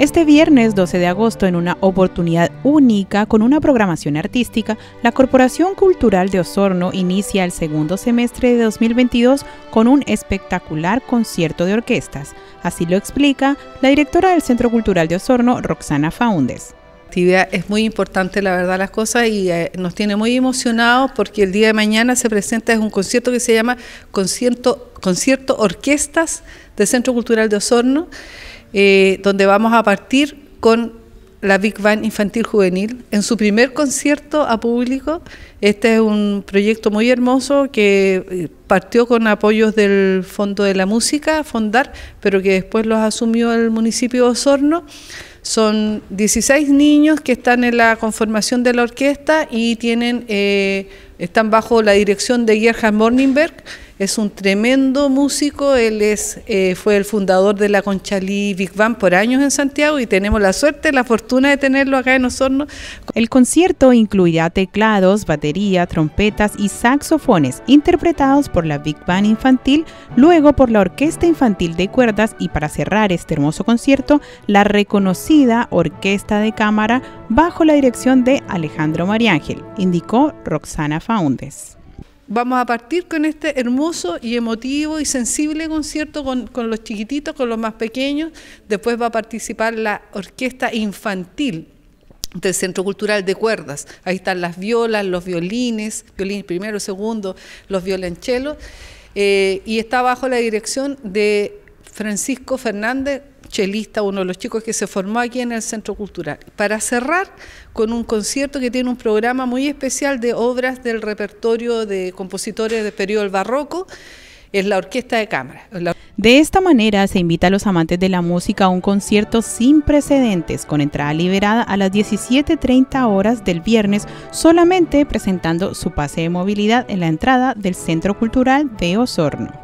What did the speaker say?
Este viernes 12 de agosto, en una oportunidad única con una programación artística, la Corporación Cultural de Osorno inicia el segundo semestre de 2022 con un espectacular concierto de orquestas. Así lo explica la directora del Centro Cultural de Osorno, Roxana Faundes actividad es muy importante, la verdad, las cosas, y eh, nos tiene muy emocionados porque el día de mañana se presenta es un concierto que se llama Concierto, concierto Orquestas del Centro Cultural de Osorno, eh, donde vamos a partir con la Big Band Infantil Juvenil en su primer concierto a público. Este es un proyecto muy hermoso que eh, partió con apoyos del Fondo de la Música, Fondar, pero que después los asumió el municipio de Osorno. Son 16 niños que están en la conformación de la orquesta y tienen, eh, están bajo la dirección de Gerhard Morningberg es un tremendo músico, él es, eh, fue el fundador de la Conchalí Big Band por años en Santiago y tenemos la suerte, la fortuna de tenerlo acá en Osorno. El concierto incluirá teclados, batería, trompetas y saxofones interpretados por la Big Band infantil, luego por la Orquesta Infantil de Cuerdas y para cerrar este hermoso concierto, la reconocida Orquesta de Cámara bajo la dirección de Alejandro Mariángel, indicó Roxana Faundes vamos a partir con este hermoso y emotivo y sensible concierto con, los chiquititos, con los más pequeños. Después va a participar la orquesta infantil del Centro Cultural de Cuerdas. Ahí están las violas, los violines, violín primero, segundo, los violonchelos. Eh, y está bajo la dirección de Francisco Fernández, chelista, uno de los chicos que se formó aquí en el Centro Cultural. Para cerrar con un concierto que tiene un programa muy especial de obras del repertorio de compositores del periodo del barroco, es la Orquesta de Cámara. De esta manera se invita a los amantes de la música a un concierto sin precedentes con entrada liberada a las 17.30 horas del viernes solamente presentando su pase de movilidad en la entrada del Centro Cultural de Osorno.